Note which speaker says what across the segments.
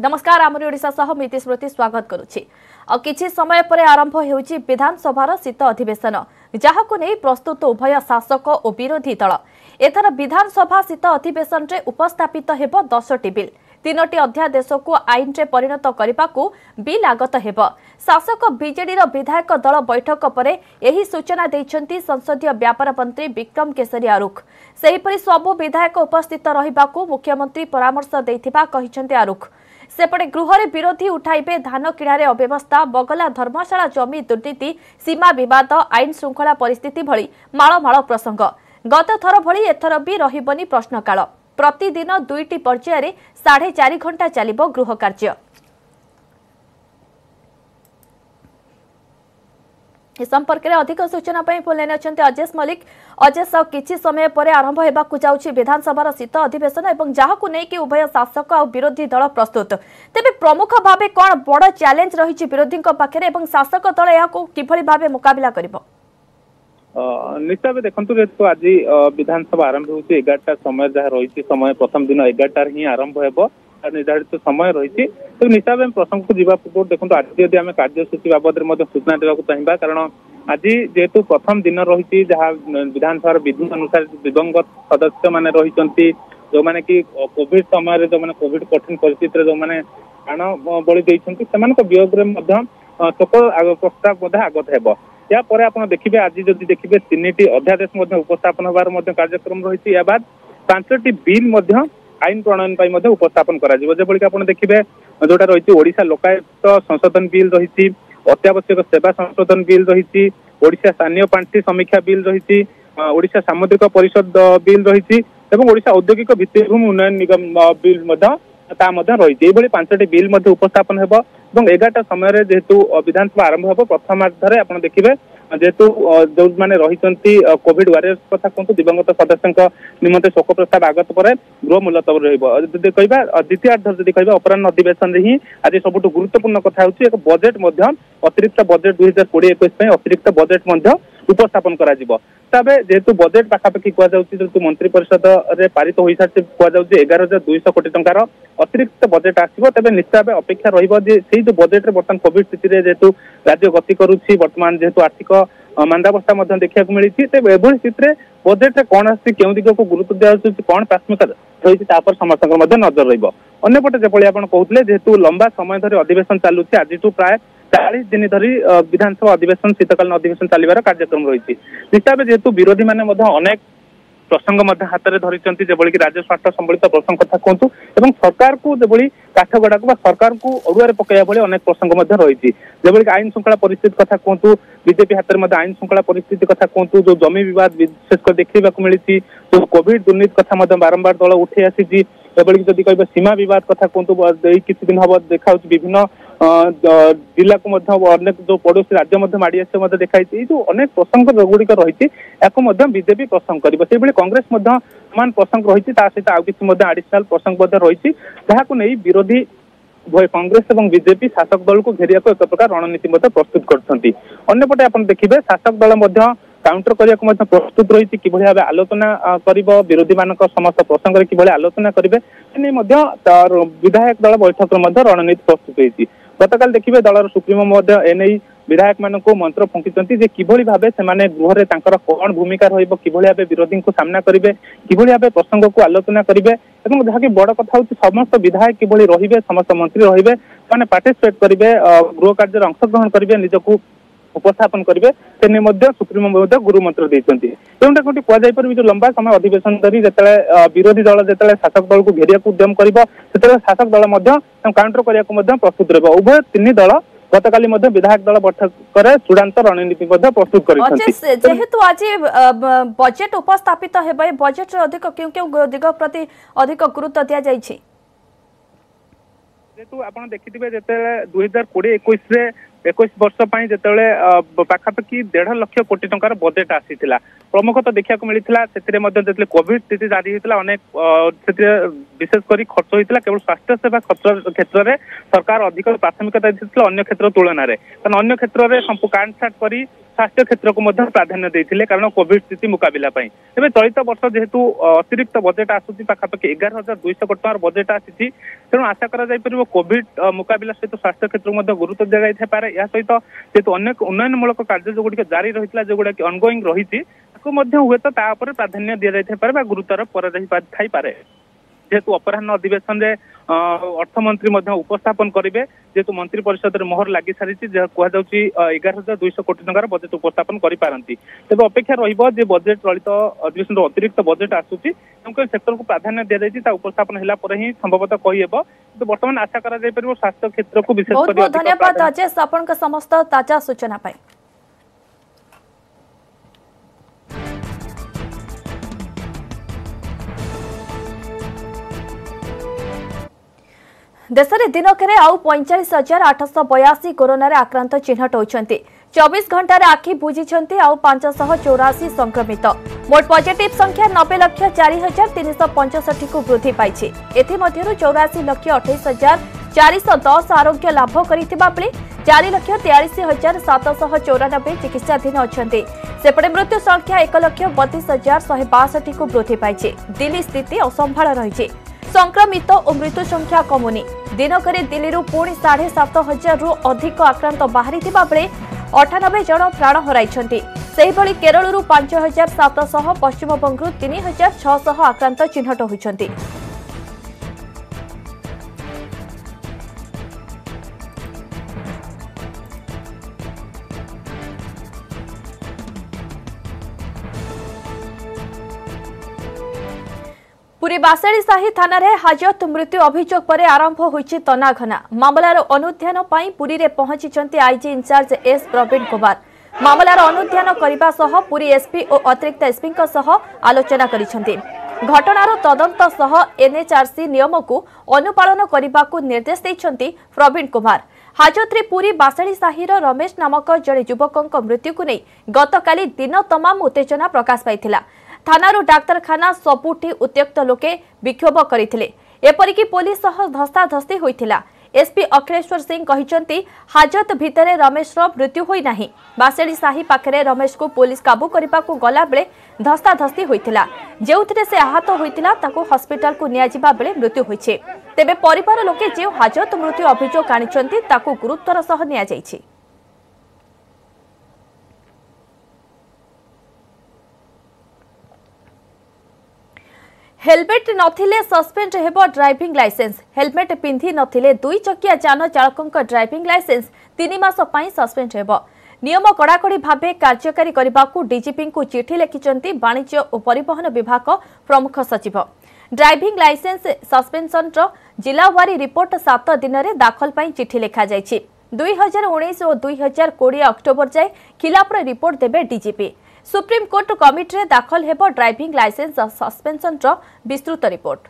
Speaker 1: ନମସ୍କାର ଆମର ଓଡ଼ିଶା ସହ ମୁଁ ଇତିସ୍ମୃତି ସ୍ୱାଗତ କରୁଛି ଆଉ କିଛି ସମୟ ପରେ ଆରମ୍ଭ ହେଉଛି ବିଧାନସଭାର ଶୀତ ଅଧିବେଶନ ଯାହାକୁ ନେଇ ପ୍ରସ୍ତୁତ ଉଭୟ ଶାସକ ଓ ବିରୋଧୀ ଦଳ ଏଥର ବିଧାନସଭା ଶୀତ ଅଧିବେଶନରେ ଉପସ୍ଥାପିତ ହେବ ଦଶଟି ବିଲ୍ ତିନୋଟି ଅଧ୍ୟାଦେଶକୁ ଆଇନରେ ପରିଣତ କରିବାକୁ ବିଲ୍ ଆଗତ ହେବ ଶାସକ ବିଜେଡ଼ିର ବିଧାୟକ ଦଳ ବୈଠକ ପରେ ଏହି ସୂଚନା ଦେଇଛନ୍ତି ସଂସଦୀୟ ବ୍ୟାପାର ମନ୍ତ୍ରୀ ବିକ୍ରମ କେଶରୀ ଆରୁଖ ସେହିପରି ସବୁ ବିଧାୟକ ଉପସ୍ଥିତ ରହିବାକୁ ମୁଖ୍ୟମନ୍ତ୍ରୀ ପରାମର୍ଶ ଦେଇଥିବା କହିଛନ୍ତି ଆରୁଖ ସେପଟେ ଗୃହରେ ବିରୋଧୀ ଉଠାଇବେ ଧାନ କିଣାରେ ଅବ୍ୟବସ୍ଥା ବଗଲା ଧର୍ମଶାଳା ଜମି ଦୁର୍ନୀତି ସୀମା ବିବାଦ ଆଇନ ଶୃଙ୍ଖଳା ପରିସ୍ଥିତି ଭଳି ମାଳମାଳ ପ୍ରସଙ୍ଗ ଗତଥର ଭଳି ଏଥର ବି ରହିବନି ପ୍ରଶ୍ନକାଳ ପ୍ରତିଦିନ ଦୁଇଟି ପର୍ଯ୍ୟାୟରେ ସାଢ଼େ ଚାରି ଘଣ୍ଟା ଚାଲିବ ଗୃହ କାର୍ଯ୍ୟ संपर्क में अधिक सूचना फोनलैन अच्छा अजय मल्लिक अजय साहु किसी समय पर आरंभ होगा विधानसभा शीत अधिवेशन और जहाक नहीं उभय शासक और विरोधी दल प्रस्तुत तेज प्रमुख भाव कौन बड़ चैलेंज रही विरोधी पाखे और
Speaker 2: शासक दल यह किभली भाव मुकबिला कर निश्चा देखु जेहतु आज विधानसभा आरंभ होगारटा समय जहाँ रही समय प्रथम दिन एगारटार ही आरंभ हो निर्धारित समय रही तो निशा बेन प्रसंग को जवा पूर्व देखो आज जी आम कार्यसूची बाबद सूचना देवा चाहिए कारण आज जेहेतु प्रथम दिन रही विधानसभा विधि अनुसार दिवंगत सदस्य मैंने रही जो मैंने कि कोड समय जो मैंने कोड कठिन पिस्थितर जो मैंने प्राण बड़ी से वियोग शोक प्रस्ताव आगत हो यापर आप देखिए आज जब देखिए तीन टी अध्यादेश उपस्थापन होवार कार्यक्रम रही पांच बिल ଆଇନ ପ୍ରଣୟନ ପାଇଁ ମଧ୍ୟ ଉପସ୍ଥାପନ କରାଯିବ ଯେଭଳିକି ଆପଣ ଦେଖିବେ ଯୋଉଟା ରହିଛି ଓଡ଼ିଶା ଲୋକାୟୁକ୍ତ ସଂଶୋଧନ ବିଲ୍ ରହିଛି ଅତ୍ୟାବଶ୍ୟକ ସେବା ସଂଶୋଧନ ବିଲ୍ ରହିଛି ଓଡ଼ିଶା ସ୍ଥାନୀୟ ପାଣ୍ଠି ସମୀକ୍ଷା ବିଲ୍ ରହିଛି ଓଡ଼ିଶା ସାମୁଦ୍ରିକ ପରିଷଦ ବିଲ୍ ରହିଛି ଏବଂ ଓଡ଼ିଶା ଔଦ୍ୟୋଗିକ ଭିତ୍ତିଭୂମି ଉନ୍ନୟନ ନିଗମ ବିଲ୍ ମଧ୍ୟ ତା ମଧ୍ୟ ରହିଛି ଏଇଭଳି ପାଞ୍ଚଟି ବିଲ୍ ମଧ୍ୟ ଉପସ୍ଥାପନ ହେବ ଏବଂ ଏଗାରଟା ସମୟରେ ଯେହେତୁ ବିଧାନସଭା ଆରମ୍ଭ ହେବ ପ୍ରଥମାର୍ଦ୍ଧରେ ଆପଣ ଦେଖିବେ ଯେହେତୁ ଯେଉଁମାନେ ରହିଛନ୍ତି କୋଭିଡ ୱାରିୟର୍ସ କଥା କୁହନ୍ତୁ ଦିବଙ୍ଗତ ସଦସ୍ୟଙ୍କ ନିମନ୍ତେ ଶୋକ ପ୍ରସ୍ତାବ ଆଗତ ପରେ ଗୃହ ମୁଲତବୀ ରହିବ ଯଦି କହିବା ଦ୍ୱିତୀୟାର୍ଦ୍ଧ ଯଦି କହିବା ଅପରାହ୍ନ ଅଧିବେଶନରେ ହିଁ ଆଜି ସବୁଠୁ ଗୁରୁତ୍ୱପୂର୍ଣ୍ଣ କଥା ହେଉଛି ଏକ ବଜେଟ୍ ମଧ୍ୟ ଅତିରିକ୍ତ ବଜେଟ୍ ଦୁଇ ହଜାର କୋଡ଼ିଏ ଏକୋଇଶ ପାଇଁ ଅତିରିକ୍ତ ବଜେଟ୍ ମଧ୍ୟ উপস্থাপন କରାଯିବ তবে যেহেতু বজেট পাখাপাখি কুযাচ্ছে যেহেতু মন্ত্রী পরিষদ পারিত হয়ে সারিছে কুযাচ্ছে এগার হাজার দুইশ কোটি টাকার অতিরিক্ত বজেট আসবে তবে নিশ্চয় ভাবে অপেক্ষা রহব যে সেই যে বজেট বর্তমান কোভিড স্থিতিরে যেহেতু রাজ্য গতি করুছি বর্তমান যেহেতু আর্থিক ମାନ୍ଦାବସ୍ଥା ମଧ୍ୟ ଦେଖିବାକୁ ମିଳିଛି ତେବେ ଏଭଳି ସ୍ଥିତିରେ ବଜେଟରେ କ'ଣ ଆସୁଛି କେଉଁ ଦିଗକୁ ଗୁରୁତ୍ୱ ଦିଆଯାଉଛି କ'ଣ ପ୍ରାଥମିକତା ରହିଛି ତା ଉପରେ ସମସ୍ତଙ୍କର ମଧ୍ୟ ନଜର ରହିବ ଅନ୍ୟପଟେ ଯେଭଳି ଆପଣ କହୁଥିଲେ ଯେହେତୁ ଲମ୍ବା ସମୟ ଧରି ଅଧିବେଶନ ଚାଲୁଛି ଆଜିଠୁ ପ୍ରାୟ ଚାଳିଶ ଦିନ ଧରି ବିଧାନସଭା ଅଧିବେଶନ ଶୀତକାଳୀନ ଅଧିବେଶନ ଚାଲିବାର କାର୍ଯ୍ୟକ୍ରମ ରହିଛି ନିଶ୍ଚୟ ଯେହେତୁ ବିରୋଧୀମାନେ ମଧ୍ୟ ଅନେକ ପ୍ରସଙ୍ଗ ମଧ୍ୟ ହାତରେ ଧରିଛନ୍ତି ଯେଭଳିକି ରାଜ୍ୟ ସ୍ୱାର୍ଥ ସମ୍ବଳିତ ପ୍ରସଙ୍ଗ କଥା କୁହନ୍ତୁ ଏବଂ ସରକାରକୁ ଯେଭଳି କାଠଗଡ଼ାକୁ ବା ସରକାରକୁ ଅଡୁଆରେ ପକାଇବା ଭଳି ଅନେକ ପ୍ରସଙ୍ଗ ମଧ୍ୟ ରହିଛି ଯେଭଳିକି ଆଇନ ଶୃଙ୍ଖଳା ପରିସ୍ଥିତି କଥା କୁହନ୍ତୁ ବିଜେପି ହାତରେ ମଧ୍ୟ ଆଇନ ଶୃଙ୍ଖଳା ପରିସ୍ଥିତି କଥା କୁହନ୍ତୁ ଯୋଉ ଜମି ବିବାଦ ବିଶେଷ କରି ଦେଖିବାକୁ ମିଳିଛି ଯୋଉ କୋଭିଡ ଦୁର୍ନୀତି କଥା ମଧ୍ୟ ବାରମ୍ବାର ଦଳ ଉଠେଇ ଆସିଛି ଏଭଳିକି ଯଦି କହିବେ ସୀମା ବିବାଦ କଥା କୁହନ୍ତୁ ଏଇ କିଛି ଦିନ ହବ ଦେଖାଯାଉଛି ବିଭିନ୍ନ ଜିଲ୍ଲାକୁ ମଧ୍ୟ ଅନେକ ଯୋଉ ପଡୋଶୀ ରାଜ୍ୟ ମଧ୍ୟ ମାଡି ଆସିବା ମଧ୍ୟ ଦେଖାଯାଇଛି ଏଇ ଯୋଉ ଅନେକ ପ୍ରସଙ୍ଗ ଗୁଡିକ ରହିଛି ଏହାକୁ ମଧ୍ୟ ବିଜେପି ପ୍ରସଙ୍ଗ କରିବ ସେହିଭଳି କଂଗ୍ରେସ ମଧ୍ୟ ସମାନ ପ୍ରସଙ୍ଗ ରହିଛି ତା ସହିତ ଆଉ କିଛି ମଧ୍ୟ ଆଡିସନାଲ ପ୍ରସଙ୍ଗ ମଧ୍ୟ ରହିଛି ଯାହାକୁ ନେଇ ବିରୋଧୀ কংগ্রেস এবং বিজেপি শাসক দলকে ঘেরিয়া এক প্রকার রণনীতি প্রস্তুত করছেন অন্যপটে আপনার দেখবে শাসক দল কাউন্টর করা প্রস্তুত রয়েছে কিভাবে ভাবে আলোচনা করব বিরোধী মান সমস্ত প্রসঙ্গে কিভাবে আলোচনা করবে সে নিয়ে বিধায়ক দল বৈঠকের রণনীতি প্রস্তুত হয়েছে গতকাল দেখবে দলর সুপ্রিমো মধ্যে এনে বিধায়ক মানুষ মন্ত্র ফুঙ্কিছেন যে কিভাবে ভাবে সে গৃহরে তাঁর কণ ভূমিকা রহব কিভাবে ভাবে বিরোধী সামনা করবে কিভাবে ভাবে প্রসঙ্গক আলোচনা করবে এবং যাকে বড় কথা হচ্ছে সমস্ত বিধায়ক কিভাবে রহবে সমস্ত মন্ত্রী রহবে সে পার্টিসিপেট করবে গৃহ কার্যের অংশগ্রহণ করবে নিজকে উপস্থাপন করবে সে নিয়ে মধ্যে সুপ্রিমো মধ্যে গুরুমন্ত্র দিয়েছেন যেটা কোটি কুযাই পারবি যে লম্বা সময় অধিবেশন ধরি যেত বিরোধী দল যেত শাসক দল কু ঘেরিয়া উদ্যম করব সেতবে শাসক দল কাউন্টর করা প্রস্তুত রহব উভয় তিন দল গতকাল বিধায়ক দল বৈঠকরে চূড়ান্ত রণনীতি প্রস্তুত করিছন্তি যেহেতু
Speaker 1: আজ বজেট উপস্থাপিত হব এই বজেট অধিক কেউ কেউ দিগ প্রতি অধিক গুরুত্ব দিয়া যাইছে
Speaker 2: যেহেতু আপনার দেখিবে যেত দুই হাজার কোড়ি একুশে ଏକୋଇଶ ବର୍ଷ ପାଇଁ ଯେତେବେଳେ ପାଖାପାଖି ଦେଢ ଲକ୍ଷ କୋଟି ଟଙ୍କାର ବଜେଟ୍ ଆସିଥିଲା ପ୍ରମୁଖତଃ ଦେଖିବାକୁ ମିଳିଥିଲା ସେଥିରେ ମଧ୍ୟ ଯେତେବେଳେ କୋଭିଡ ସ୍ଥିତି ଜାରି ହେଇଥିଲା ଅନେକ ସେଥିରେ ବିଶେଷ କରି ଖର୍ଚ୍ଚ ହେଇଥିଲା କେବଳ ସ୍ୱାସ୍ଥ୍ୟ ସେବା ଖର୍ଚ୍ଚ କ୍ଷେତ୍ରରେ ସରକାର ଅଧିକ ପ୍ରାଥମିକତା ଦେଇଥିଲେ ଅନ୍ୟ କ୍ଷେତ୍ର ତୁଳନାରେ କାରଣ ଅନ୍ୟ କ୍ଷେତ୍ରରେ କାଟ ଛାଟ କରି ସ୍ୱାସ୍ଥ୍ୟ କ୍ଷେତ୍ରକୁ ମଧ୍ୟ ପ୍ରାଧାନ୍ୟ ଦେଇଥିଲେ କାରଣ କୋଭିଡ ସ୍ଥିତି ମୁକାବିଲା ପାଇଁ ତେବେ ଚଳିତ ବର୍ଷ ଯେହେତୁ ଅତିରିକ୍ତ ବଜେଟ୍ ଆସୁଛି ପାଖାପାଖି ଏଗାର ହଜାର ଦୁଇଶହ କୋଟି ଟଙ୍କାର ବଜେଟ୍ ଆସିଛି ତେଣୁ ଆଶା କରାଯାଇପାରିବ କୋଭିଡ ମୁକାବିଲା ସହିତ ସ୍ୱାସ୍ଥ୍ୟ କ୍ଷେତ୍ରକୁ ମଧ୍ୟ ଗୁରୁତ୍ୱ ଦିଆଯାଇଥାଇପାରେ ଏହା ସହିତ ଯେହେତୁ ଅନେକ ଉନ୍ନୟନମୂଳକ କାର୍ଯ୍ୟ ଯୋଉଗୁଡ଼ିକ ଜାରି ରହିଥିଲା ଯୋଉଗୁଡ଼ା କି ଅନଗୋଇଂ ରହିଛି ତାକୁ ମଧ୍ୟ ହୁଏତ ତା ଉପରେ ପ୍ରାଧାନ୍ୟ ଦିଆଯାଇଥାଇପାରେ ବା ଗୁରୁତ୍ୱାରୋପ କରାଯାଇଥାଇପାରେ যেহেতু অপরাহ্ন অধিবেশনরে অর্থমন্ত্রী মধ্য উপস্থাপন করবে যেহেতু মন্ত্রী পরিষদের মোহর লাগি সারিছে যা কুহযাচ্ছে এগার হাজার দুইশ কোটি টঙ্কার বজেট উপস্থাপন করে তবে অপেক্ষা রহব যে বজেট চলিত অধিবেশনর অতিরিক্ত বজেট আসুচি তেমক সেক্টরকে প্রাধান্য দিয়েছে তা উপস্থাপন হলা পরে হি সম্ভবত কহিব কিন্তু বর্তমান আশা করা
Speaker 1: যাইপার
Speaker 2: স্বাস্থ্য
Speaker 1: ক্ষেত্রকে
Speaker 2: বিশেষ
Speaker 1: করে
Speaker 2: ধন্যবাদ
Speaker 1: অজেশ আপনার সমস্ত তাজা সূচনা পাই ଦେଶରେ ଦିନକରେ ଆଉ ପଇଁଚାଳିଶ ହଜାର ଆଠଶହ ବୟାଅଶୀ କରୋନାରେ ଆକ୍ରାନ୍ତ ଚିହ୍ନଟ ହୋଇଛନ୍ତି ଚବିଶ ଘଣ୍ଟାରେ ଆଖି ବୁଜିଛନ୍ତି ଆଉ ପାଞ୍ଚଶହ ଚଉରାଅଶୀ ସଂକ୍ରମିତ ମୋଟ ପଜିଟିଭ୍ ସଂଖ୍ୟା ନବେ ଲକ୍ଷ ଚାରି ହଜାର ତିନିଶହ ପଞ୍ଚଷଠିକୁ ବୃଦ୍ଧି ପାଇଛି ଏଥିମଧ୍ୟରୁ ଚଉରାଅଶୀ ଲକ୍ଷ ଅଠେଇଶ ହଜାର ଚାରିଶହ ଦଶ ଆରୋଗ୍ୟ ଲାଭ କରିଥିବା ବେଳେ ଚାରି ଲକ୍ଷ ତେୟାଳିଶ ହଜାର ସାତଶହ ଚଉରାନବେ ଚିକିତ୍ସାଧୀନ ଅଛନ୍ତି ସେପଟେ ମୃତ୍ୟୁ ସଂଖ୍ୟା ଏକ ଲକ୍ଷ ବତିଶ ହଜାର ଶହେ ବାଷଠିକୁ ବୃଦ୍ଧି ପାଇଛି ଦିଲ୍ଲୀ ସ୍ଥିତି ଅସମ୍ଭାଳ ରହିଛି ସଂକ୍ରମିତ ଓ ମୃତ୍ୟୁ ସଂଖ୍ୟା କମୁନି ଦିନକରେ ଦିଲ୍ଲୀରୁ ପୁଣି ସାଢ଼େ ସାତ ହଜାରରୁ ଅଧିକ ଆକ୍ରାନ୍ତ ବାହାରିଥିବା ବେଳେ ଅଠାନବେ ଜଣ ପ୍ରାଣ ହରାଇଛନ୍ତି ସେହିଭଳି କେରଳରୁ ପାଞ୍ଚ ହଜାର ସାତଶହ ପଶ୍ଚିମବଙ୍ଗରୁ ତିନି ହଜାର ଛଅଶହ ଆକ୍ରାନ୍ତ ଚିହ୍ନଟ ହୋଇଛନ୍ତି পুরী বাসাড়ি সাহি থানার হাজত মৃত্যু অভিযোগ পরে আরম্ভ হয়েছে তনাঘনা মামলার অনুধ্যান পুরীতে পুরীরে IG in-charge S Praveen Kumar মামলার অনুধ্যান করা সহ পুরী এসপি ও অতিরিক্ত এসপি আলোচনা করেছেন ঘটনার তদন্ত সহ এনএচআরসি নিয়মক অনুপালন করা নির্দেশ দিয়েছেন প্রবীণ কুমার হাজতরে পুরী বাসাড়ি সাহির রমেশ নামক জন যুবক মৃত্যুক নেই গতকালি দিন তমাম উত্তেজনা প্রকাশ পাইছিলা থানার ডাক্তারখানা সবুঠি উত্ত্যক্ত লোকে বিক্ষোভ করে এপরিকি পুলিশ সহ ধস্তাধস্তি হয়েছিল এসপি অখিলেশ্বর সিং କହିଛନ୍ତି ହାଜତ ଭିତରେ ରମେଶର ମୃତ୍ୟୁ ହୋଇନାହିଁ ବାସେଳି ସାହି ପାଖରେ ରମେଶକୁ ପୋଲିସ କାବୁ କରିବାକୁ ଗଲାବେଳେ ଧସ୍ତାଧସ୍ତି ହୋଇଥିଲା ଯେଉଁଥିରେ ସେ ଆହତ ହୋଇଥିଲା ତାକୁ ହସ୍ପିଟାଲକୁ ନିଆଯିବା ବେଳେ ମୃତ୍ୟୁ ହୋଇଛି ତେବେ ପରିବାର ଲୋକେ ଯେଉଁ ହାଜତ ମୃତ୍ୟୁ ଅଭିଯୋଗ ଆଣିଛନ୍ତି ତାକୁ ଗୁରୁତ୍ୱର ସହ ନିଆଯାଇଛି হেলমেট নথিলে সসপেন্ড হব ড্রাইভিং লাইসেন্স হেলমেট পিঁধি নথিলে দুই চকিয়া যান চালকঙ্ক ড্রাইভিং লাইসেন্স তিন মাস পাই সসপেন্ড হব নিয়ম কড়াকড়ি ভাবে কার্যকারী করা ডিজিপি চিঠি লিখিছেন বাণিজ্য ও পরিবহন বিভাগ প্রমুখ সচিব ড্রাইভিং লাইসেন্স সসপেনশনর জেলাওয়ারি রিপোর্ট সাত দিনের দাখল পাই চিঠি লেখা যাই দুই হাজার উনিশ ও দুই হাজার কোড়িয়ে অক্টোবর যায় খিলাপর রিপোর্ট দেবে ডিজিপি সুপ্রিম কোর্টর কমিটিতে দাখল হব ড্রাইভিং লাইসেন্স আর সসপেনশনর বিস্তৃত রিপোর্ট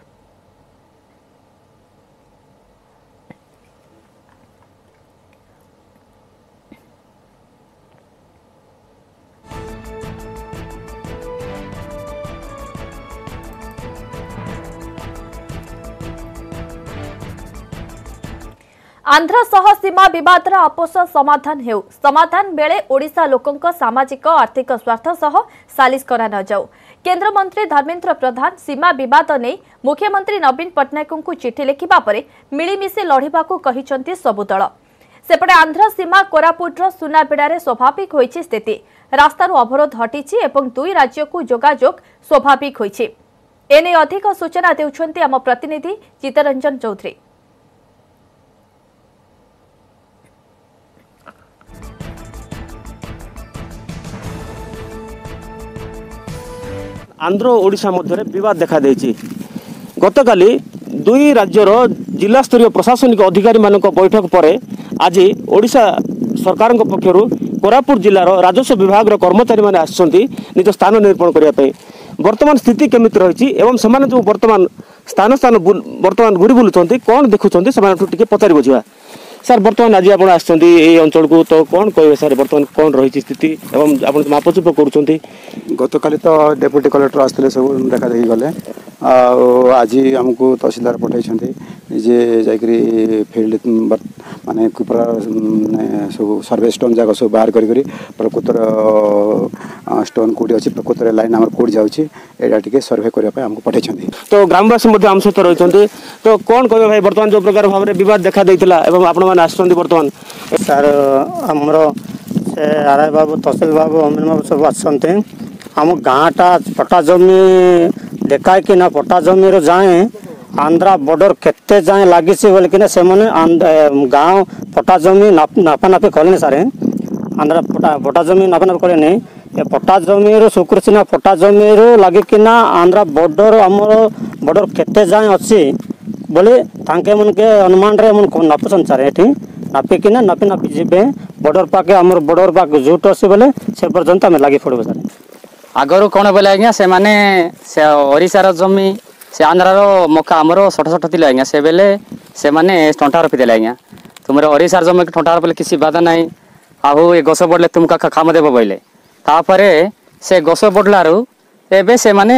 Speaker 1: ଆନ୍ଧ୍ର ସହ ସୀମା ବିବାଦର ଆପୋଷ ସମାଧାନ ହେଉ ସମାଧାନ ବେଳେ ଓଡ଼ିଶା ଲୋକଙ୍କ ସାମାଜିକ ଆର୍ଥିକ ସ୍ୱାର୍ଥ ସହ ସାଲିସ କରାନଯାଉ କେନ୍ଦ୍ରମନ୍ତ୍ରୀ ଧର୍ମେନ୍ଦ୍ର ପ୍ରଧାନ ସୀମା ବିବାଦ ନେଇ ମୁଖ୍ୟମନ୍ତ୍ରୀ ନବୀନ ପଟ୍ଟନାୟକଙ୍କୁ ଚିଠି ଲେଖିବା ପରେ ମିଳିମିଶି ଲଢ଼ିବାକୁ କହିଛନ୍ତି ସବୁ ଦଳ ସେପଟେ ଆନ୍ଧ୍ର ସୀମା କୋରାପୁଟର ସୁନାବେଡ଼ାରେ ସ୍ୱାଭାବିକ ହୋଇଛି ସ୍ଥିତି ରାସ୍ତାରୁ ଅବରୋଧ ହଟିଛି ଏବଂ ଦୁଇ ରାଜ୍ୟକୁ ଯୋଗାଯୋଗ ସ୍ୱାଭାବିକ ହୋଇଛି ଏନେଇ ଅଧିକ ସୂଚନା ଦେଉଛନ୍ତି ଆମ ପ୍ରତିନିଧି ଚିତ୍ତରଞ୍ଜନ ଚୌଧୁରୀ
Speaker 3: ଆନ୍ଧ୍ର ଓଡ଼ିଶା ମଧ୍ୟରେ ବିବାଦ ଦେଖାଦେଇଛି ଗତକାଲି ଦୁଇ ରାଜ୍ୟର ଜିଲ୍ଲାସ୍ତରୀୟ ପ୍ରଶାସନିକ ଅଧିକାରୀମାନଙ୍କ ବୈଠକ ପରେ ଆଜି ଓଡ଼ିଶା ସରକାରଙ୍କ ପକ୍ଷରୁ କୋରାପୁଟ ଜିଲ୍ଲାର ରାଜସ୍ୱ ବିଭାଗର କର୍ମଚାରୀମାନେ ଆସିଛନ୍ତି ନିଜ ସ୍ଥାନ ନିରୂପଣ କରିବା ପାଇଁ ବର୍ତ୍ତମାନ ସ୍ଥିତି କେମିତି ରହିଛି ଏବଂ ସେମାନେ ଯେଉଁ ବର୍ତ୍ତମାନ ସ୍ଥାନ ସ୍ଥାନ ବର୍ତ୍ତମାନ ଘୁରି ବୁଲୁଛନ୍ତି କ'ଣ ଦେଖୁଛନ୍ତି ସେମାନଙ୍କଠୁ ଟିକେ ପଚାରି ବୁଝିବା ସାର୍ ବର୍ତ୍ତମାନ ଆଜି ଆପଣ ଆସିଛନ୍ତି ଏଇ ଅଞ୍ଚଳକୁ ତ କ'ଣ କହିବେ ସାର୍ ବର୍ତ୍ତମାନ କ'ଣ ରହିଛି ସ୍ଥିତି ଏବଂ ଆପଣ ମାପଚୁପ କରୁଛନ୍ତି
Speaker 4: ଗତକାଲି ତ ଡେପୁଟି କଲେକ୍ଟର ଆସିଥିଲେ ସବୁ ଦେଖାଦେଖି ଗଲେ ଆଉ ଆଜି ଆମକୁ ତହସିଲଦାର ପଠାଇଛନ୍ତି ଯେ ଯାଇକରି ଫିଲ୍ଡ ମାନେ କୁପରା ସବୁ ସର୍ଭେ ଷ୍ଟୋନ୍ ଯାକ ସବୁ ବାହାର କରିକରି ପ୍ରକୃତର ଷ୍ଟୋନ୍ କେଉଁଠି ଅଛି ପ୍ରକୃତରେ ଲାଇନ୍ ଆମର କେଉଁଠି ଯାଉଛି ଏଇଟା ଟିକେ ସର୍ଭେ କରିବା ପାଇଁ ଆମକୁ ପଠାଇଛନ୍ତି
Speaker 3: ତ ଗ୍ରାମବାସୀ ମଧ୍ୟ ଆମ ସହିତ ରହିଛନ୍ତି ତ କ'ଣ କହିବେ ଭାଇ ବର୍ତ୍ତମାନ ଯେଉଁ ପ୍ରକାର ଭାବରେ ବିବାଦ ଦେଖାଦେଇଥିଲା ଏବଂ ଆପଣମାନେ ଆସିଛନ୍ତି ବର୍ତ୍ତମାନ
Speaker 5: ସାର୍ ଆମର ସେ ଆର୍ଆଇ ବାବୁ ତହସିଲ ବାବୁ ଅମିନ ବାବୁ ସବୁ ଆସିଛନ୍ତି ଆମ ଗାଁଟା ପଟା ଜମି দেখাই কি না পটা জমির যায় ଆନ୍ଧ୍ରା ବର୍ଡର କେତେ ଯାଏଁ ଲାଗିଛି ବୋଲିକିନା ସେମାନେ ଗାଁ ପଟା ଜମି ନାପାନାପି କଲେଣି ସାର୍ ଆନ୍ଧ୍ରା ପଟା ପଟା ଜମି ନାପାନାପି କଲେଣି ଏ ପଟା ଜମିରୁ ଶୁକ୍ରସିନା ପଟା ଜମିରୁ ଲାଗିକିନା ଆନ୍ଧ୍ରା ବର୍ଡର ଆମର ବର୍ଡର କେତେ ଯାଏଁ ଅଛି ବୋଲି ତାଙ୍କେ ମନକେ ଅନୁମାନରେ ନାପୁଛନ୍ତି ସାର୍ ଏଠି ନାପିକିନା ନାପି ନାପି ଯିବେ ବର୍ଡର ପାଖେ ଆମର ବର୍ଡର ପାଖେ ଜୁଟ ଅଛି ବୋଲେ ସେ ପର୍ଯ୍ୟନ୍ତ ଆମେ ଲାଗି ପଡ଼ିବୁ ସାର୍
Speaker 6: ଆଗରୁ କ'ଣ ବୋଇଲେ ଆଜ୍ଞା ସେମାନେ ସେ ଓଡ଼ିଶାର ଜମି ସେ ଆନ୍ଧ୍ରାର ମକା ଆମର ଛୋଟ ଛୋଟ ଥିଲେ ଆଜ୍ଞା ସେ ବେଲେ ସେମାନେ ଠଣ୍ଟା ରଖିଦେଲେ ଆଜ୍ଞା ତୁମର ଓଡ଼ିଶାର ଜମିକି ଠଣ୍ଟା ବୋଲେ କିଛି ବାଧା ନାହିଁ ଆଉ ଏ ଗଛ ବଢ଼ିଲେ ତୁମକୁ କାମ ଦେବ ବୋଇଲେ ତାପରେ ସେ ଗଛ ବଢ଼ିଲାରୁ ଏବେ ସେମାନେ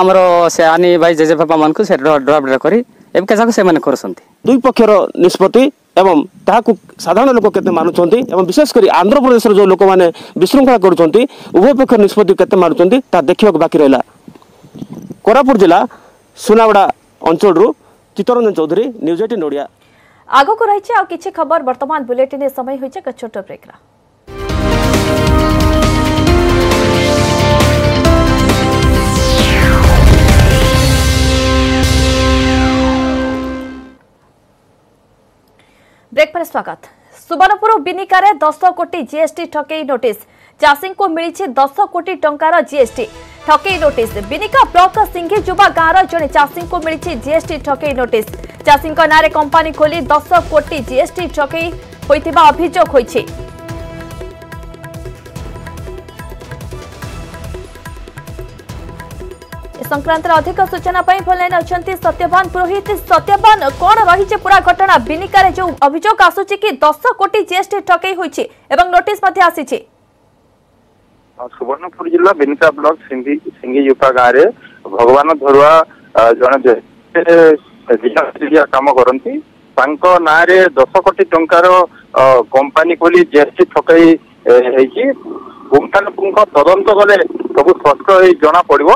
Speaker 6: ଆମର ସେ ଆନି ଭାଇ ଜେଜେବାପାମାନଙ୍କୁ ସେ ଡ୍ରପ୍ ଡ୍ରପ୍ କରି ଏବେ କେଜାକୁ ସେମାନେ କରୁଛନ୍ତି
Speaker 3: ଦୁଇ ପକ୍ଷର ନିଷ୍ପତ୍ତି ଏବଂ ତାହାକୁ ସାଧାରଣ ଲୋକ କେତେ ମାନୁଛନ୍ତି ଏବଂ ବିଶେଷ କରି ଆନ୍ଧ୍ରପ୍ରଦେଶର ଯେଉଁ ଲୋକମାନେ ବିଶୃଙ୍ଖଳା କରୁଛନ୍ତି ଉଭୟ ପକ୍ଷ ନିଷ୍ପତ୍ତି କେତେ ମାନୁଛନ୍ତି ତାହା ଦେଖିବାକୁ ବାକି ରହିଲା କୋରାପୁଟ ଜିଲ୍ଲା ସୁନାବଡ଼ା ଅଞ୍ଚଳରୁ ଚିତ୍ତରଞ୍ଜନ ଚୌଧୁରୀ ନ୍ୟୁଜ୍ ଏଇଟିନ୍ ଓଡ଼ିଆ
Speaker 1: ଆଗକୁ ରହିଛି ଆଉ କିଛି ଖବର ବର୍ତ୍ତମାନ ବୁଲେଟିନ୍ରେ ସମୟ ହୋଇଛି ଏକ ଛୋଟ ବ୍ରେକ୍ର બ્રેક પર સ્વાગત સુબર્ણપુર બિનિકારે દસ કોટી જીએસટી ઠକେଇ નોટિસ ଚାଷୀଙ୍କୁ ମିଳିଛି ଦଶ କୋଟି ଟଙ୍କାର ଜିଏସ୍ଟି ଠକେଇ ନୋଟିସ୍ ବିନିକା ବ୍ଲକ ସିଂହିଯୁବା ଗାଁର ଜଣେ ଚାଷୀଙ୍କୁ ମିଳିଛି ଜିଏସ୍ଟି ଠକେଇ ନୋଟିସ୍ ଚାଷୀଙ୍କ ନାଁରେ କମ୍ପାନୀ ଖୋଲି ଦଶ କୋଟି ଜିଏସ୍ଟି ଠକେଇ ହୋଇଥିବା ଅଭିଯୋଗ ହୋଇଛି সংক্রান্ত অধিক সূচনা ফোনলাইন অনেক সত্যবান পুরোহিত সত্যবান কোণ রয়েছে পুরা ঘটনা বিনিকার যে অভিযোগ আসুচি কি দশ কোটি জিএসটি ঠকেই হয়েছে
Speaker 7: এবং নোটিস আসিছে সুবর্ণপুর জেলা বিনিকা ব্লক সিঙ্গিজুপা গাঁরে ভগবান ধরুয়া জনে ଦିନଚର୍ଯ୍ୟା କାମ କରନ୍ତି ତାଙ୍କ ନାଁରେ ଦଶ କୋଟି ଟଙ୍କାର କମ୍ପାନୀ ଖୋଲି ଜିଏସଟି ଠକେଇ ହେଇଛି ପୁଙ୍ଖାନୁପୁଙ୍ଖ ତଦନ୍ତ କଲେ ସବୁ ସ୍ପଷ୍ଟ ହେଇ ଜଣା ପଡିବ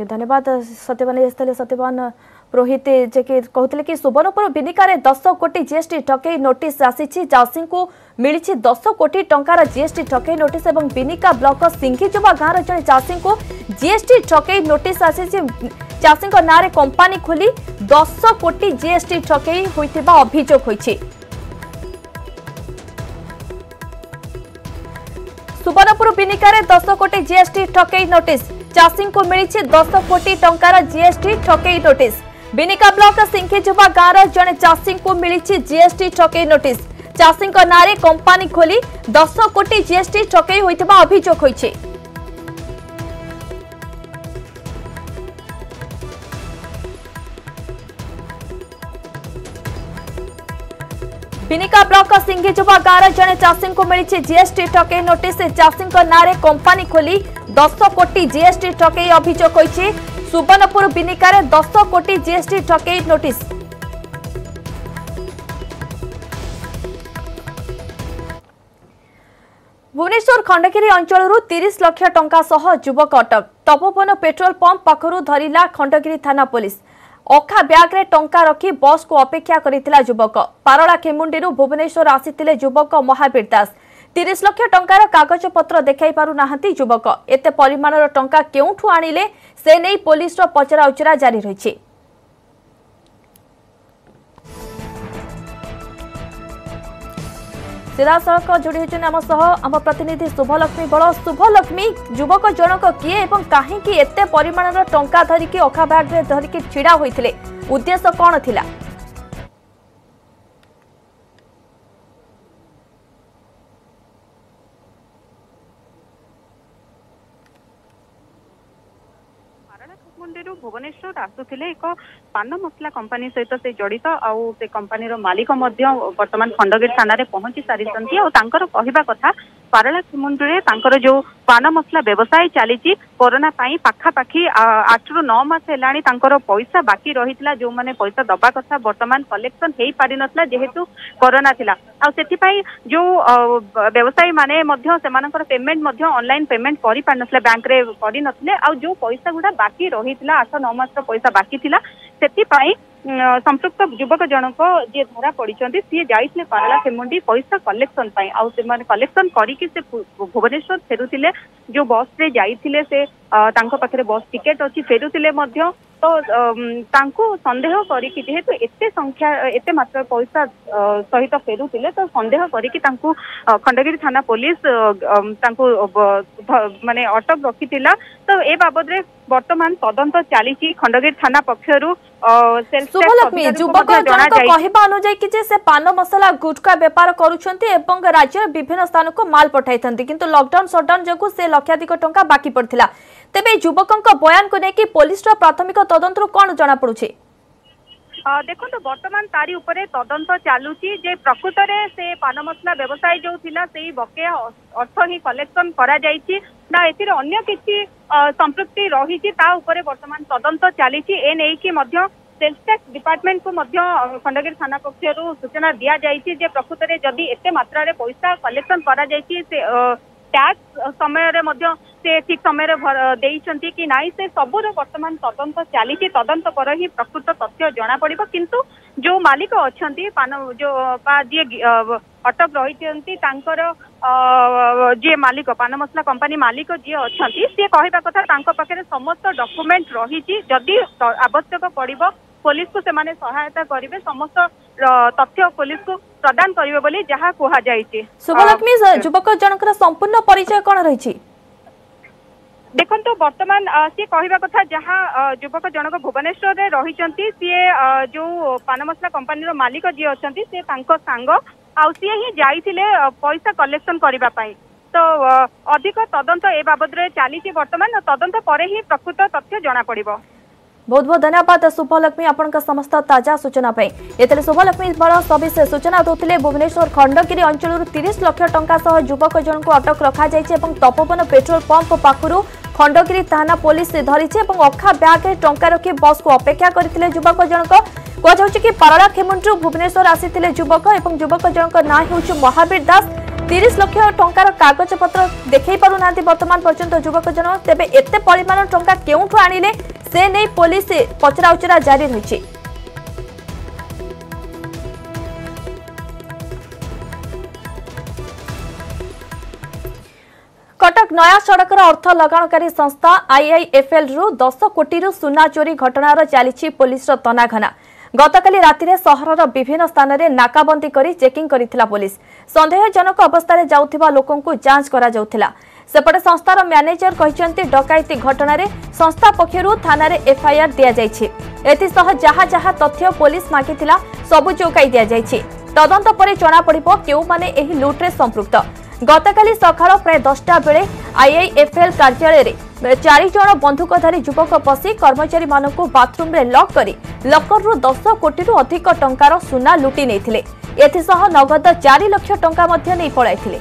Speaker 1: আপনাকে ধন্যবাদ সত্যবান আসলে সত্যবান পুরোহিত যে কি কହୁଥିଲେ কি সুবর্ণপুর বিনিকারে দশ কোটি জিএসটি ঠকেই নোটিস আসিছি চাষীঙ্কু মিলিছি দশ কোটি টঙ্কার জিএসটি ঠকেই নোটিস এবং বিনিকা ব্লক সিঙ্ঘিজুবা গাঁর জনে চাষীঙ্কু জিএসটি ঠকেই নোটিস আসিছি চাষীঙ্ক নাঁরে কোম্পানি খোলি দশ কোটি জিএসটি ঠকেই হয়েছে অভিযোগ হয়েছে সুবর্ণপুর বিনিকারে দশ কোটি জিএসটি ঠকেই নোটিস ଚାଷୀଙ୍କୁ ମିଳିଛି ଦଶ କୋଟି ଟଙ୍କାର ଜିଏସ୍ଟି ଠକେଇ ନୋଟିସ୍ ବିନିକା ବ୍ଲକ ସିଂଖିଯୁବା ଗାଁର ଜଣେ ଚାଷୀଙ୍କୁ ମିଳିଛି ଜିଏସ୍ଟି ଠକେଇ ନୋଟିସ୍ ଚାଷୀଙ୍କ ନାଁରେ କମ୍ପାନୀ ଖୋଲି ଦଶ କୋଟି ଜିଏସ୍ଟି ଠକେଇ ହୋଇଥିବା ଅଭିଯୋଗ ହୋଇଛି ବିନିକା ବ୍ଲକ ସିଂଘିଯୁବା ଗାଁର ଜଣେ ଚାଷୀଙ୍କୁ ମିଳିଛି ଜିଏସ୍ଟି ଠକେଇ ନୋଟିସ୍ ଚାଷୀଙ୍କ ନାଁରେ କମ୍ପାନୀ ଖୋଲି দশ কোটি জিএসটি ঠকেই অভিযোগ হয়েছে সুবর্ণপুর বিনিকার দশ কোটি জিএসটি ঠকেই নোটিস ভুবনেশ্বর খণ্ডগিরি অঞ্চলর তিরিশ লক্ষ টঙ্কা সহ যুবক অটক তপোবন পেট্রোল পম্প পাখু ধরিলা খণ্ডগিরি থানা পুলিশ অখা ব্যাগ্রে টঙ্কা রখি বস্কু অপেক্ষা করে যুবক পারলা খেমুন্ডি ভুবনেশ্বর আসিলে যুবক মহাবীর দাস তিরিশ লক্ষ টঙ্কার কাগজপত্র দেখাই পারু না যুবক এতে পরিমাণর টঙ্কা কেউঠু আনিলে সে নেই পুলিশর পচরা উচরা জারি রয়েছে ସିଧାସଳଖ ଯୋଡ଼ି ହେଉଛନ୍ତି ଆମ ସହ ଆମ ପ୍ରତିନିଧି ଶୁଭଲକ୍ଷ୍ମୀ ବଳ ଶୁଭଲକ୍ଷ୍ମୀ ଯୁବକ ଜଣକ କିଏ ଏବଂ କାହିଁକି ଏତେ ପରିମାଣର ଟଙ୍କା ଧରିକି ଅଖା ବ୍ୟାଗ୍ରେ ଧରିକି ଛିଡ଼ା ହୋଇଥିଲେ ଉଦ୍ଦେଶ୍ୟ କ'ଣ ଥିଲା
Speaker 8: ଗୁଜରାଟରୁ ଆସୁଥିଲେ ଏକ ପାନ ମସଲା କମ୍ପାନୀ ସହିତ ସେ ଜଡ଼ିତ ଆଉ ସେ କମ୍ପାନୀର ମାଲିକ ମଧ୍ୟ ବର୍ତ୍ତମାନ ଖଣ୍ଡଗିରି ଥାନାରେ ପହଞ୍ଚି ସାରିଛନ୍ତି ଆଉ ତାଙ୍କର କହିବା କଥା ପାରଳା ଶ୍ରୀମନ୍ଦିରରେ ତାଙ୍କର ଯୋଉ ପାନ ମସଲା ବ୍ୟବସାୟ ଚାଲିଛି କରୋନା ପାଇଁ ପାଖାପାଖି ଆଠରୁ ନଅ ମାସ ହେଲାଣି ତାଙ୍କର ପଇସା ବାକି ରହିଥିଲା ଯୋଉମାନେ ପଇସା ଦବା କଥା ବର୍ତ୍ତମାନ କଲେକ୍ସନ ହେଇପାରିନଥିଲା ଯେହେତୁ କରୋନା ଥିଲା ଆଉ ସେଥିପାଇଁ ଯୋଉ ବ୍ୟବସାୟୀ ମାନେ ମଧ୍ୟ ସେମାନଙ୍କର ପେମେଣ୍ଟ ମଧ୍ୟ ଅନଲାଇନ ପେମେଣ୍ଟ କରିପାରିନଥିଲେ ବ୍ୟାଙ୍କରେ କରିନଥିଲେ ଆଉ ଯୋଉ ପଇସା ଗୁଡା ବାକି ରହିଥିଲା ଆଠ ନଅ ମାସର ପଇସା ବାକି ଥିଲା से संपुक्त युवक जनक जी धरा पड़ते सीए जा पारा सेमुंडी पैसा कलेक्शन आने कलेक्शन करके से भुवनेश्वर फेर जो बस रे जाते से पाखे बस टिकेट अच्छी फेरुते तो सन्देह करेत संख्या एते मात्र पैसा सहित फेरुते तो सन्देह खंडगिरी थाना पुलिस मानने अटक रखी तो ये बाबद्रे
Speaker 1: বর্তমান
Speaker 8: তদন্ত
Speaker 1: চালিছি
Speaker 8: খন্ডগির
Speaker 1: থানা
Speaker 8: পক্ষরু
Speaker 1: সুভলক্ষ্মী যুবক জনক কহিবা অনুযায়ী কি যে সে পান মশলা গুটকা বেপার করছেন এবং রাজ্যের বিভিন্ন স্থানক মাল পঠাইতন্তি কিন্তু লকডাউন সটডাউন যোগ সে লক্ষাধিক টঙ্কা বাকি পড়ি তেবে যুবক বয়ানক নেই পুলিশর প্রাথমিক তদন্তর
Speaker 8: কণ জনাপড়ুছে দেখুন বর্তমান তারি উপরে তদন্ত চালুছি যে প্রকৃতরে সে পান মশলা ব্যবসায় যে সেই বকেয়া অর্থ হি কলেকশন করা যাইছি ନା ଏଥିରେ ଅନ୍ୟ କିଛି ସମ୍ପୃକ୍ତି ରହିଛି ତା ଉପରେ ବର୍ତ୍ତମାନ ତଦନ୍ତ ଚାଲିଛି ଏ ନେଇକି ମଧ୍ୟ ସେଲ୍ସ ଟ୍ୟାକ୍ସ ଡିପାର୍ଟମେଣ୍ଟକୁ ମଧ୍ୟ ଖଣ୍ଡଗିରି ଥାନା ପକ୍ଷରୁ ସୂଚନା ଦିଆଯାଇଛି ଯେ ପ୍ରକୃତରେ ଯଦି ଏତେ ମାତ୍ରାରେ ପଇସା କଲେକ୍ସନ କରାଯାଇଛି ସେ ଟ୍ୟାକ୍ସ ସମୟରେ ମଧ୍ୟ ସେ ଠିକ୍ ସମୟରେ ଦେଇଛନ୍ତି କି ନାହିଁ ସେ ସବୁର ବର୍ତ୍ତମାନ ତଦନ୍ତ ଚାଲିଛି ତଦନ୍ତ ପରେ ହିଁ ପ୍ରକୃତ ତଥ୍ୟ ଜଣାପଡ଼ିବ କିନ୍ତୁ ଯୋଉ ମାଲିକ ଅଛନ୍ତି ପାନ ଯୋଉ ବା ଯିଏ ଅଟକ ରହିଛନ୍ତି ତାଙ୍କର ଯିଏ ମାଲିକ ପାନମସଲା କମ୍ପାନୀ ମାଲିକ ଯିଏ ଅଛନ୍ତି ସିଏ କହିବା କଥା ତାଙ୍କ ପାଖରେ ସମସ୍ତ ଡକୁମେଣ୍ଟ ରହିଛି ଯଦି ଆବଶ୍ୟକ ପଡ଼ିବ ପୋଲିସକୁ ସେମାନେ ସହାୟତା କରିବେ ସମସ୍ତ ତଥ୍ୟ ପୋଲିସକୁ ପ୍ରଦାନ କରିବେ ବୋଲି ଯାହା କୁହାଯାଇଛି
Speaker 1: ଶୁଭଲକ୍ଷ୍ମୀ ଯୁବକ ଜଣଙ୍କର ସମ୍ପୂର୍ଣ୍ଣ ପରିଚୟ କ'ଣ ରହିଛି
Speaker 8: ଦେଖନ୍ତୁ ବର୍ତ୍ତମାନ ସିଏ କହିବା କଥା ଯାହା ଯୁବକ ଜଣକ ଭୁବନେଶ୍ୱରରେ ରହିଛନ୍ତି ସିଏ ଯୋଉ ପାନମସଲା କମ୍ପାନୀର ମାଲିକ ଯିଏ ଅଛନ୍ତି ସେ ତାଙ୍କ ସାଙ୍ଗ ଆଉ ସିଏ ହିଁ ଯାଇଥିଲେ ପଇସା କଲେକ୍ସନ କରିବା ପାଇଁ ତ ଅଧିକ ତଦନ୍ତ ଏ ବାବଦରେ ଚାଲିଛି ବର୍ତ୍ତମାନ ତଦନ୍ତ ପରେ ହିଁ ପ୍ରକୃତ ତଥ୍ୟ ଜଣାପଡ଼ିବ
Speaker 1: ବହୁତ ବହୁତ ଧନ୍ୟବାଦ ଶୁଭଲକ୍ଷ୍ମୀ ଆପଣଙ୍କ ସମସ୍ତ ତାଜା ସୂଚନା ପାଇଁ ଏଥିରେ ଶୁଭଲକ୍ଷ୍ମୀ ବଳ ସବିଶେଷ ସୂଚନା ଦେଉଥିଲେ ଭୁବନେଶ୍ୱର ଖଣ୍ଡଗିରି ଅଞ୍ଚଳରୁ ତିରିଶ ଲକ୍ଷ ଟଙ୍କା ସହ ଯୁବକ ଜଣଙ୍କୁ ଅଟକ ରଖାଯାଇଛି ଏବଂ ତପୋବନ ପେଟ୍ରୋଲ ପମ୍ପ ପାଖରୁ ଖଣ୍ଡଗିରି ଥାନା ପୋଲିସ ଧରିଛି ଏବଂ ଅଖା ବ୍ୟାଗ୍ରେ ଟଙ୍କା ରଖି ବସ୍କୁ ଅପେକ୍ଷା କରିଥିଲେ ଯୁବକ ଜଣକ କୁହାଯାଉଛି କି ପାରଳାଖେମୁଣ୍ଡରୁ ଭୁବନେଶ୍ୱର ଆସିଥିଲେ ଯୁବକ ଏବଂ ଯୁବକ ଜଣଙ୍କ ନାଁ ହେଉଛି ମହାବୀର ଦାସ ତିରିଶ ଲକ୍ଷ ଟଙ୍କାର କାଗଜପତ୍ର ଦେଖାଇ ପାରୁନାହାନ୍ତି ବର୍ତ୍ତମାନ ପର୍ଯ୍ୟନ୍ତ ଯୁବକ ଜଣକ ତେବେ ଏତେ ପରିମାଣ ଟଙ୍କା କେଉଁଠୁ ଆଣିଲେ ସେ ନେଇ ପୋଲିସ ପଚରାଉଚରା ଜାରି ରହିଛି କଟକ ନୟା ସଡ଼କର ଅର୍ଥ ଲଗାଣକାରୀ ସଂସ୍ଥା ଆଇଆଇଏଫ୍ଏଲ୍ରୁ ଦଶ କୋଟିରୁ ସୁନା ଚୋରି ଘଟଣାର ଚାଲିଛି ପୋଲିସର ତନାଘନା গতকাল রাতে সহরর বিভিন্ন স্থানের নাকাবন্দি করে চেকিং করে পুলিশ সন্দেহজনক অবস্থায় যাওয়া লোক যাঞ্চ করা সেপটে সংস্থার ম্যানেজর কিন্তু ডকাইতি ঘটনার সংস্থা পক্ষ থানার এফআইআর দিয়াযাই এসহ যা যা তথ্য পুলিশ মাগি সবু যোগাই দিয়াযাই তদন্ত পরে জনাপড়ব কেউ মানে এই লুট্রে সম্পৃক্ত গতকাল সকাল প্রায় দশটা বেড়ে আইআইএফএল কার্যালয়ের ଚାରି ଜଣ ବନ୍ଧୁକଧାରୀ ଯୁବକ ପଶି କର୍ମଚାରୀମାନଙ୍କୁ ବାଥରୁମ୍ରେ ଲକ୍ କରି ଲକରରୁ ଦଶ କୋଟିରୁ ଅଧିକ ଟଙ୍କାର ସୁନା ଲୁଟି ନେଇଥିଲେ ଏଥିସହ ନଗଦ ଚାରି ଲକ୍ଷ ଟଙ୍କା ମଧ୍ୟ ନେଇ ପଳାଇଥିଲେ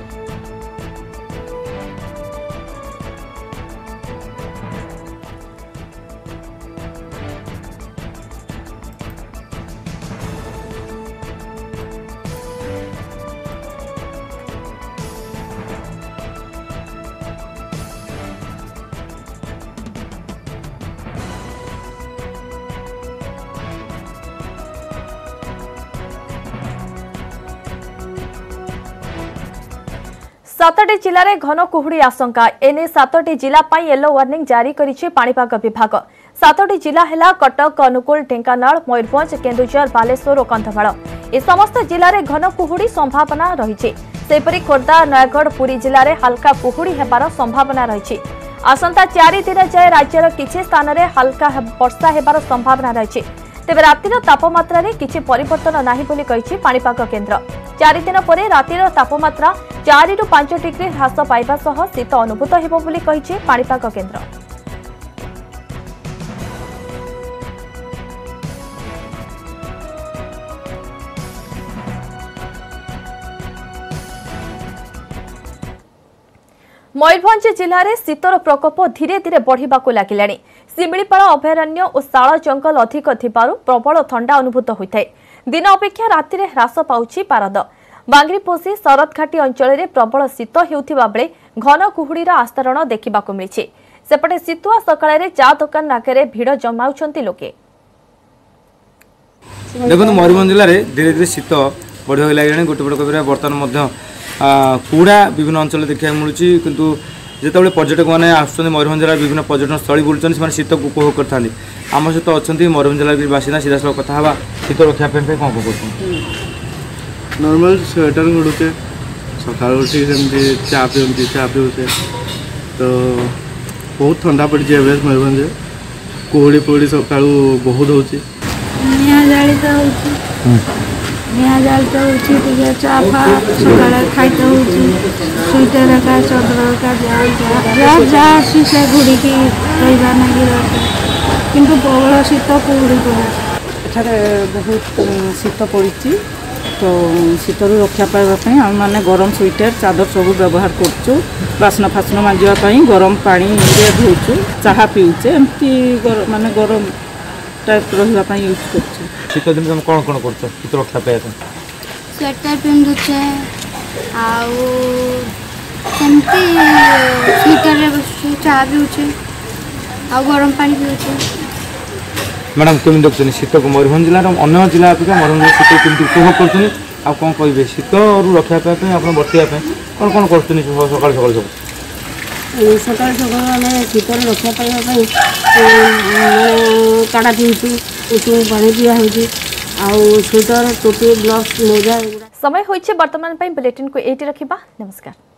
Speaker 1: সাতটি জেলায় ঘন কুহুড়ি আশঙ্কা এনে সাতটি জেলা ইয়েলো ওয়ার্নিং জারি করেছে পাপাগ বিভাগ সাতটি জেলা হল কটক অনুগুল ঢেঙ্কানাল ময়ূরভঞ্জ কেন্দুঝর বালেশ্বর ও কন্ধমাল এ সমস্ত জেলায় ঘন কুহুড়ি সম্ভাবনা রয়েছে ସେହିପରି ଖୋର୍ଦ୍ଧା ନୟାଗଡ଼ ପୁରୀ ଜିଲ୍ଲାରେ ହାଲକା କୁହୁଡ଼ି ହେବାର ସମ୍ଭାବନା ରହିଛି ଆସନ୍ତା ଚାରି ଦିନ ଯାଏଁ ରାଜ୍ୟର କିଛି ସ୍ଥାନରେ ହାଲକା ବର୍ଷା ହେବାର ସମ୍ଭାବନା ରହିଛି ତେବେ ରାତିର ତାପମାତ୍ରାରେ କିଛି ପରିବର୍ତ୍ତନ ନାହିଁ ବୋଲି କହିଛି ପାଣିପାଗ କେନ୍ଦ୍ର ଚାରିଦିନ ପରେ ରାତିର ତାପମାତ୍ରା ଚାରିରୁ ପାଞ୍ଚ ଡିଗ୍ରୀ ହ୍ରାସ ପାଇବା ସହ ଶୀତ ଅନୁଭୂତ ହେବ ବୋଲି କହିଛି ପାଣିପାଗ କେନ୍ଦ୍ର ମୟୂରଭଞ୍ଜ ଜିଲ୍ଲାରେ ଶୀତର ପ୍ରକୋପ ଧୀରେ ଧୀରେ ବଢ଼ିବାକୁ ଲାଗିଲାଣି ଶିମିଳିପାଳ ଅଭୟାରଣ୍ୟ ଓ ଶାଳ ଜଙ୍ଗଲ ଅଧିକ ଥିବାରୁ ପ୍ରବଳ ଥଣ୍ଡା ଅନୁଭୂତ ହୋଇଥାଏ ଦିନ ଅପେକ୍ଷା ରାତିରେ ହ୍ରାସ ପାଉଛି ପାରଦ ବାଙ୍ଗ୍ରିପୋଷି ଶରତଘାଟି ଅଞ୍ଚଳରେ ପ୍ରବଳ ଶୀତ ହେଉଥିବା ବେଳେ ଘନ କୁହୁଡ଼ିର ଆସ୍ତରଣ ଦେଖିବାକୁ ମିଳିଛି ସେପଟେ ଶୀତୁଆ ସକାଳରେ ଚା ଦୋକାନ ନାକରେ ଭିଡ଼ ଜମାଉଛନ୍ତି ଲୋକେ
Speaker 9: ଦେଖନ୍ତୁ ମୟୂରଭଞ୍ଜ ଜିଲ୍ଲାରେ ଧୀରେ ଧୀରେ ଶୀତ ବଢ଼ିବାକୁ ଲାଗିଲାଣି ଗୋଟେ ପଟେ କହିବାରେ ବର୍ତ୍ତମାନ ମଧ୍ୟ କୁଡ଼ା ବିଭିନ୍ନ ଅଞ୍ଚଳରେ ଦେଖିବାକୁ ମିଳୁଛି କିନ୍ତୁ যেতবে পর্যটক মানে আসছেন ময়ূরভঞ্জ জেলার বিভিন্ন পর্যটনস্থলী বুলছেন সে শীতক উপভোগ করে থাকে আমার সহ অনেক ময়ূরভঞ্জ জেলার বাসিন্দা সিধাসল কথা হওয়া শীত রক্ষা কম করছেন নর্মাল সোয়েটার ঘুরুছে
Speaker 10: সকাল উঠি সেমতি চা পিউছি চা পিউছে তো বহুত থা পড়ছে এবে ময়ূরভঞ্জে কুহুড়ি ফুহুড়ি সকাল বহুত হচ্ছে নিয়া জাড়িতে হচ্ছে
Speaker 11: ନିଆଁ আলতে ହେଉଛି ଟିକେ ଚା ଫା ସକାଳେ ଖାଇତେ ହେଉଛି ସୁଇଟର ଏକା ଚଦର ଏକା ଯାହା ଯାହା ଯାହା ସେ ଘୁଡ଼ିକି ରହିବା ନାଗି କିନ୍ତୁ ପ୍ରବଳ ଶୀତ କୁହୁଡ଼ି
Speaker 12: ଏଠାରେ ବହୁତ ଶୀତ ପଡ଼ିଛି ତ ଶୀତରୁ ରକ୍ଷା ପାଇବା ପାଇଁ ଆମେମାନେ ଗରମ ସୁଇଟର ଚାଦର ସବୁ ବ୍ୟବହାର କରୁଛୁ ବାସନ ଫାସନ ମାଜିବା ପାଇଁ ଗରମ ପାଣିରେ ଧୋଉଛୁ ଚାହା ପିଉଛେ ଏମିତି ମାନେ ଗରମ ଟାଇପ୍ ରହିବା ପାଇଁ ୟୁଜ୍ କରୁଛୁ
Speaker 9: ଶୀତ ଦିନେ ତମେ କ'ଣ କ'ଣ କରୁଛ ଶୀତ ରକ୍ଷା ପାଇବା ପାଇଁ
Speaker 11: ସ୍ୱେଟର ପିନ୍ଧୁଛେ ଆଉ ସେମିତି ହିଟରରେ ବସୁଛୁ ଚା ପିଉଛେ ଆଉ ଗରମ ପାଣି ପିଉଛେ
Speaker 9: ମ୍ୟାଡ଼ାମ୍ କେମିତି ଦେଖୁଛନ୍ତି ଶୀତକୁ ମୟୂରଭଞ୍ଜ ଜିଲ୍ଲାର ଅନ୍ୟ ଜିଲ୍ଲା ଅପେକ୍ଷା ମୟୂରଭଞ୍ଜ ଶୀତ କେମିତି ଉପଭୋଗ କରୁଛନ୍ତି ଆଉ କ'ଣ କହିବେ ଶୀତରୁ ରକ୍ଷା ପାଇବା ପାଇଁ ଆପଣ ବର୍ତ୍ତିବା ପାଇଁ କ'ଣ କ'ଣ କରୁଛନ୍ତି ସକାଳୁ ସକାଳୁ ସବୁ
Speaker 12: ସକାଳୁ ସକାଳୁ ଆମେ ଶୀତରୁ ରକ୍ଷା ପାଇବା ପାଇଁ କାଢ଼ା ପିଉଛୁ ଉଷୁମ ପାଣି ପିଆ ହେଉଛି ଆଉ ସ୍ୱେଟର ଟୋପି ଗ୍ଲୋଭ୍ସ ମୋଜା
Speaker 1: ସମୟ ହୋଇଛି ବର୍ତ୍ତମାନ ପାଇଁ ବୁଲେଟିନ୍କୁ ଏଇଠି ରଖିବା ନମସ୍କାର